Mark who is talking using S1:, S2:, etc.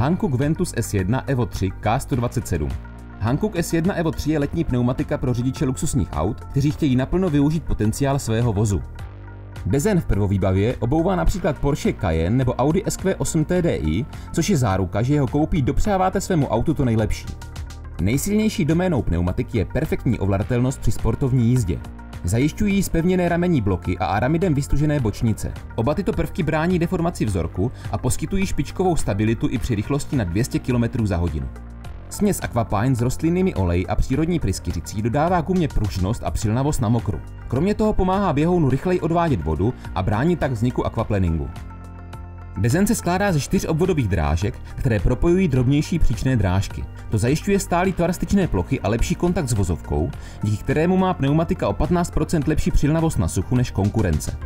S1: Hankook Ventus S1 Evo 3 K127. Hankook S1 Evo 3 je letní pneumatika pro řidiče luxusních aut, kteří chtějí naplno využít potenciál svého vozu. Bezen v prvovýbavě obouvá například Porsche Cayenne nebo Audi SQ8 TDI, což je záruka, že jeho koupí dopřáváte svému autu to nejlepší. Nejsilnější doménou pneumatiky je perfektní ovladatelnost při sportovní jízdě. Zajišťují spevněné ramení bloky a aramidem vystužené bočnice. Oba tyto prvky brání deformaci vzorku a poskytují špičkovou stabilitu i při rychlosti na 200 km za hodinu. Směs Aquapine s rostlinnými oleji a přírodní pryskyřicí dodává gumě pružnost a přilnavost na mokru. Kromě toho pomáhá běhounu rychleji odvádět vodu a brání tak vzniku aquaplaningu. Bezen se skládá ze čtyř obvodových drážek, které propojují drobnější příčné drážky. To zajišťuje stálý tvar styčné plochy a lepší kontakt s vozovkou, díky kterému má pneumatika o 15% lepší přilnavost na suchu než konkurence.